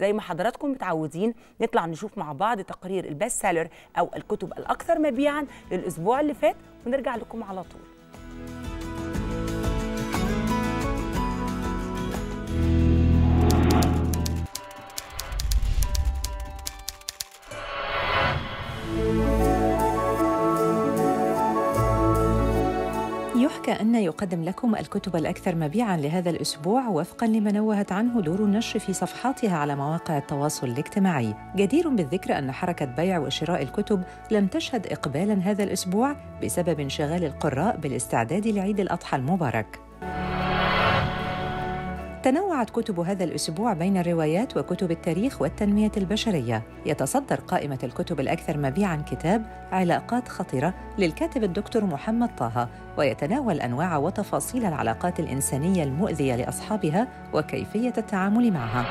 زي ما حضراتكم متعودين نطلع نشوف مع بعض تقرير ال best seller أو الكتب الأكثر مبيعا للأسبوع اللي فات ونرجع لكم على طول. يحكى أن يقدم لكم الكتب الأكثر مبيعاً لهذا الأسبوع وفقاً لما نوهت عنه دور النشر في صفحاتها على مواقع التواصل الاجتماعي. جدير بالذكر أن حركة بيع وشراء الكتب لم تشهد إقبالاً هذا الأسبوع بسبب انشغال القراء بالاستعداد لعيد الأضحى المبارك. تنوعت كتب هذا الأسبوع بين الروايات وكتب التاريخ والتنمية البشرية. يتصدر قائمة الكتب الأكثر مبيعاً كتاب علاقات خطرة للكاتب الدكتور محمد طه ويتناول أنواع وتفاصيل العلاقات الإنسانية المؤذية لأصحابها وكيفية التعامل معها.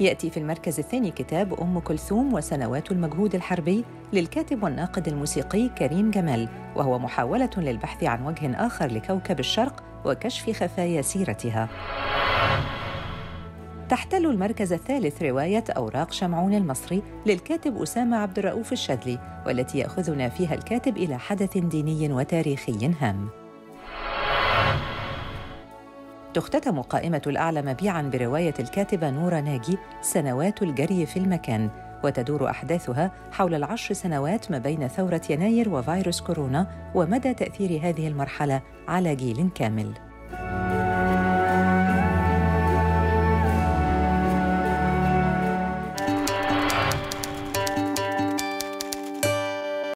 يأتي في المركز الثاني كتاب أم كلثوم وسنوات المجهود الحربي للكاتب والناقد الموسيقي كريم جمال وهو محاولة للبحث عن وجه آخر لكوكب الشرق وكشف خفايا سيرتها. تحتل المركز الثالث رواية أوراق شمعون المصري للكاتب أسامة عبد الرؤوف الشاذلي والتي يأخذنا فيها الكاتب إلى حدث ديني وتاريخي هام. تختتم قائمة الأعلى مبيعاً برواية الكاتبة نورة ناجي سنوات الجري في المكان وتدور أحداثها حول العشر سنوات ما بين ثورة يناير وفيروس كورونا ومدى تأثير هذه المرحلة على جيل كامل.